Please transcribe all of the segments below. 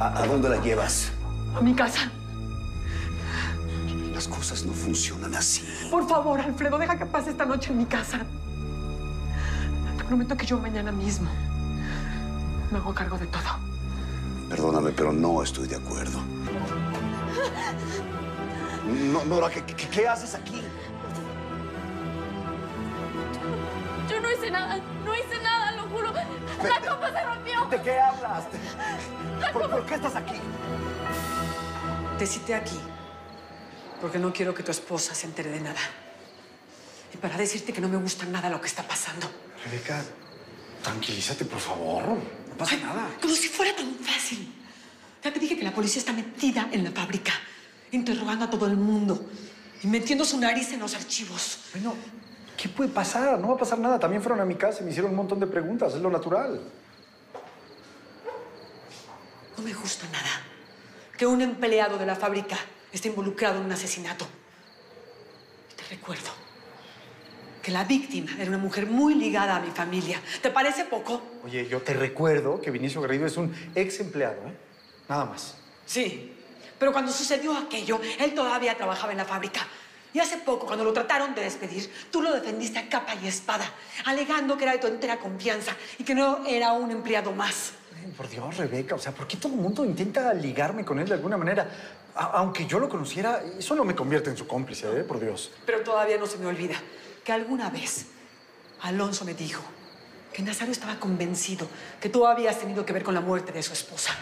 ¿A, a dónde la llevas? A mi casa. Las cosas no funcionan así. Por favor, Alfredo, deja que pase esta noche en mi casa. Te prometo que yo mañana mismo me hago cargo de todo. Perdóname, pero no estoy de acuerdo. No, Nora, ¿qué, qué, qué haces aquí? Yo no hice nada, no hice nada, lo juro. La copa se rompió. ¿De qué hablas? ¿Por, por qué estás aquí? Te cité aquí porque no quiero que tu esposa se entere de nada. Y para decirte que no me gusta nada lo que está pasando. Rebeca, tranquilízate, por favor. No pasa Ay, nada. Como si fuera tan fácil. Ya te dije que la policía está metida en la fábrica, interrogando a todo el mundo y metiendo su nariz en los archivos. Bueno, ¿qué puede pasar? No va a pasar nada. También fueron a mi casa y me hicieron un montón de preguntas. Es lo natural. No me gusta nada que un empleado de la fábrica esté involucrado en un asesinato. Y te recuerdo que la víctima era una mujer muy ligada a mi familia. ¿Te parece poco? Oye, yo te recuerdo que Vinicio Garrido es un ex empleado, ¿eh? Nada más. Sí, pero cuando sucedió aquello, él todavía trabajaba en la fábrica. Y hace poco, cuando lo trataron de despedir, tú lo defendiste a capa y espada, alegando que era de tu entera confianza y que no era un empleado más. Por Dios, Rebeca, o sea, ¿por qué todo el mundo intenta ligarme con él de alguna manera? A- aunque yo lo conociera, eso no me convierte en su cómplice, ¿eh? Por Dios. Pero todavía no se me olvida que alguna vez Alonso me dijo que Nazario estaba convencido que tú habías tenido que ver con la muerte de su esposa.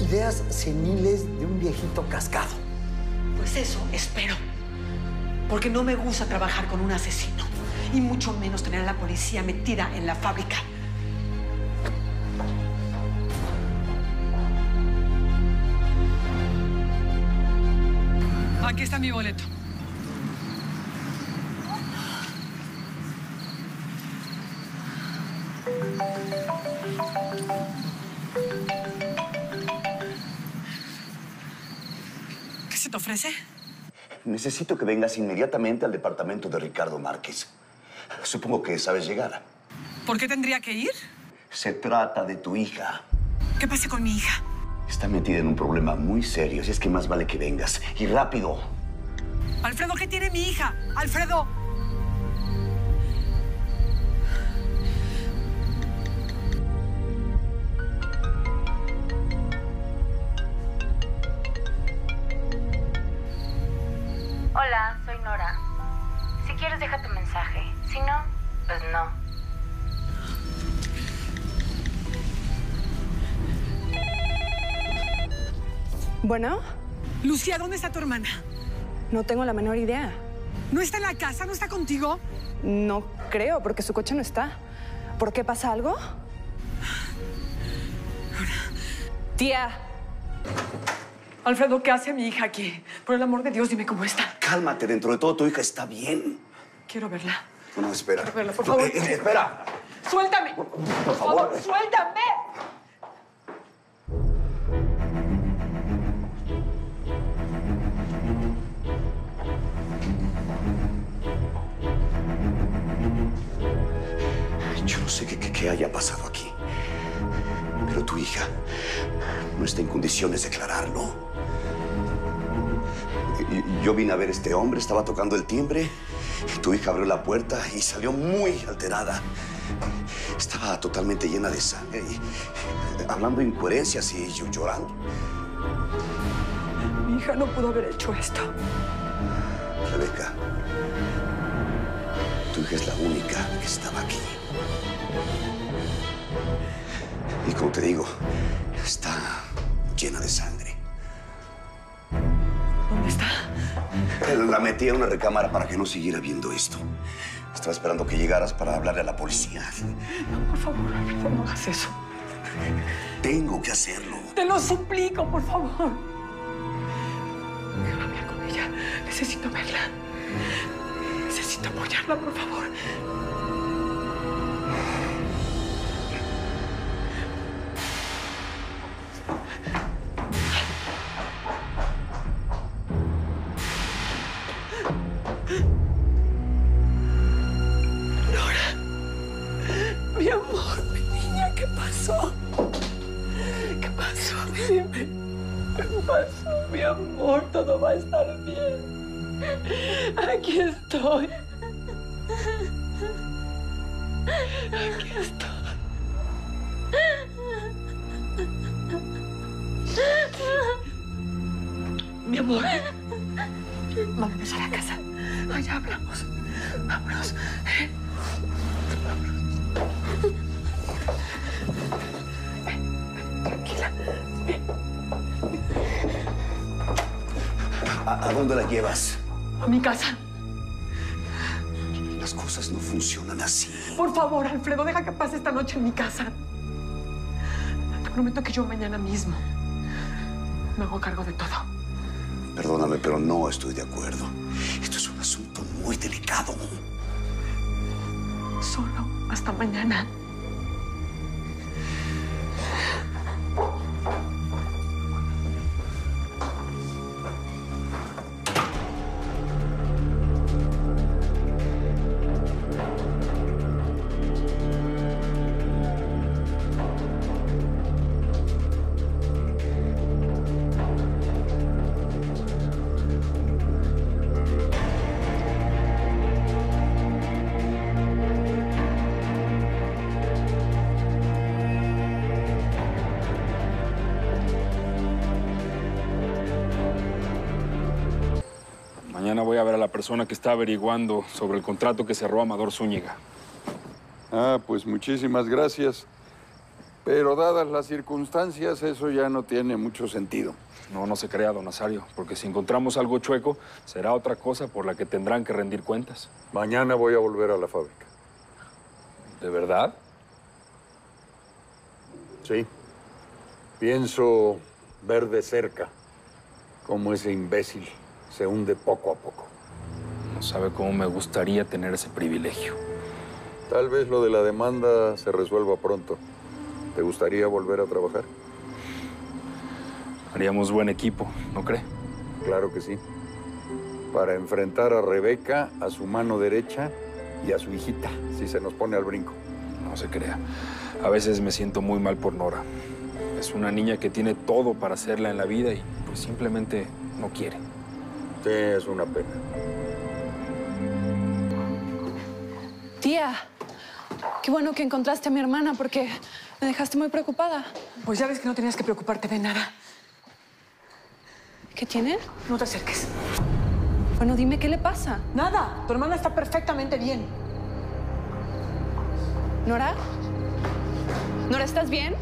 Ideas seniles de un viejito cascado. Pues eso espero. Porque no me gusta trabajar con un asesino. Y mucho menos tener a la policía metida en la fábrica. Aquí está mi boleto. ¿Qué se te ofrece? Necesito que vengas inmediatamente al departamento de Ricardo Márquez. Supongo que sabes llegar. ¿Por qué tendría que ir? Se trata de tu hija. ¿Qué pasa con mi hija? Está metida en un problema muy serio, así es que más vale que vengas. Y rápido. Alfredo, ¿qué tiene mi hija? Alfredo. Bueno, Lucía, ¿dónde está tu hermana? no tengo la menor idea. ¿No está en la casa? ¿No está contigo? No creo, porque su coche no está. ¿Por qué pasa algo? Tía, Alfredo, ¿qué hace mi hija aquí? Por el amor de Dios, dime cómo está. Cálmate, dentro de todo tu hija está bien. Quiero verla. No, no, espera. Quiero verla, por No, favor. eh, eh, espera. ¡Suéltame! Por favor. ¡Suéltame! Sé qué, qué- qué haya pasado aquí. Pero tu hija no está en condiciones de declararlo. Y- Yo vine a ver a este hombre, estaba tocando el timbre. Tu hija abrió la puerta y salió muy alterada. Estaba totalmente llena de sangre y hablando incoherencias y llorando. Mi hija no pudo haber hecho esto. Rebeca, tu hija es la única que estaba aquí. Y como te digo, está llena de sangre. ¿Dónde está? La metí en una recámara para que no siguiera viendo esto. Estaba esperando que llegaras para hablarle a la policía. Por favor, Alfredo, no hagas eso. Tengo que hacerlo. Te lo suplico, por favor. Quiero hablar con ella. Necesito verla. Necesito apoyarla, por favor. ¿Qué pasó, mi amor? Todo va a estar bien. Aquí estoy. Aquí estoy. Mi amor. Vámonos a la casa. Allá hablamos. Vámonos. ¿A, dónde la llevas? A mi casa. Las cosas no funcionan así. Por favor, Alfredo, deja que pase esta noche en mi casa. Te prometo que yo mañana mismo me hago cargo de todo. Perdóname, pero no estoy de acuerdo. Esto es un asunto muy delicado. Solo hasta mañana. Mañana voy a ver a la persona que está averiguando sobre el contrato que cerró Amador Zúñiga. Ah, pues muchísimas gracias. Pero dadas las circunstancias, eso ya no tiene mucho sentido. No, no se crea, don Nazario, porque si encontramos algo chueco, será otra cosa por la que tendrán que rendir cuentas. Mañana voy a volver a la fábrica. ¿De verdad? Sí. Pienso ver de cerca cómo ese imbécil se hunde poco a poco. No sabe cómo me gustaría tener ese privilegio. Tal vez lo de la demanda se resuelva pronto. ¿Te gustaría volver a trabajar? Haríamos buen equipo, ¿no cree? Claro que sí. Para enfrentar a Rebeca, a su mano derecha y a su hijita, si se nos pone al brinco. No se crea. A veces me siento muy mal por Nora. Es una niña que tiene todo para hacerla en la vida y pues simplemente no quiere. Sí, es una pena. Tía, qué bueno que encontraste a mi hermana porque me dejaste muy preocupada. Pues ya ves que no tenías que preocuparte de nada. ¿Qué tiene? No te acerques. Bueno, dime qué le pasa. Nada, tu hermana está perfectamente bien. ¿Nora? ¿Nora, estás bien?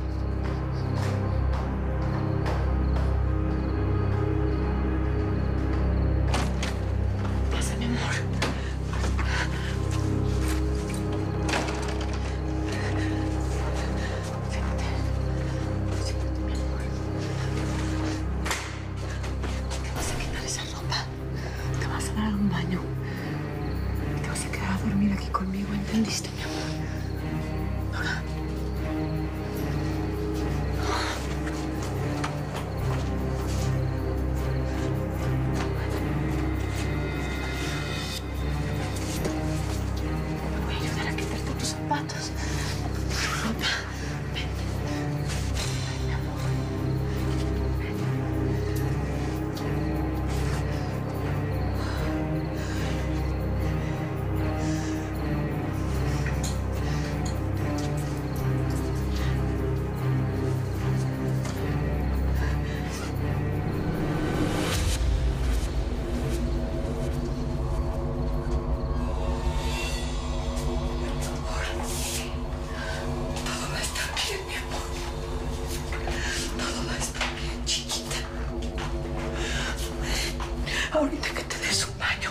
Ahorita que te des un baño.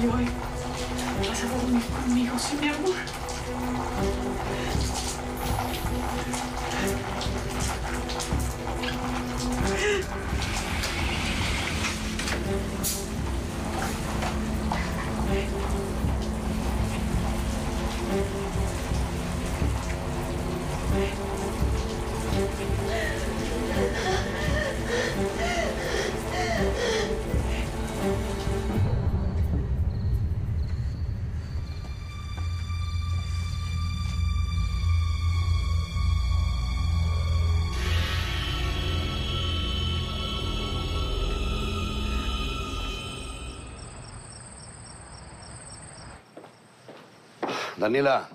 Y hoy vas a dormir conmigo, sí, mi amor. 何? Daniela.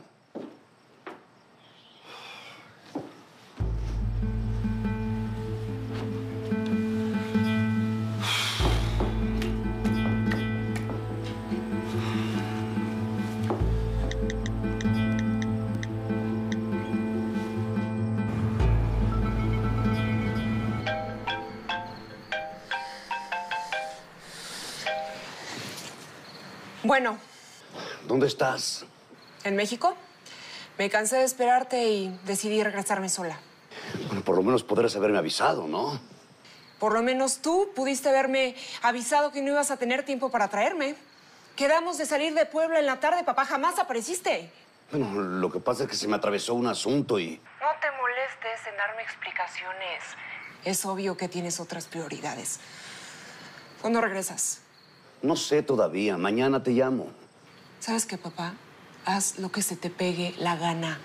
Bueno, ¿Dónde estás? En México me cansé de esperarte y decidí regresarme sola. Bueno, por lo menos podrás haberme avisado, ¿no? Por lo menos tú pudiste haberme avisado que no ibas a tener tiempo para traerme. Quedamos de salir de Puebla en la tarde, papá, jamás apareciste. Bueno, lo que pasa es que se me atravesó un asunto y... No te molestes en darme explicaciones. Es obvio que tienes otras prioridades. ¿Cuándo regresas? No sé todavía. Mañana te llamo. ¿Sabes qué, papá? Haz lo que se te pegue la gana.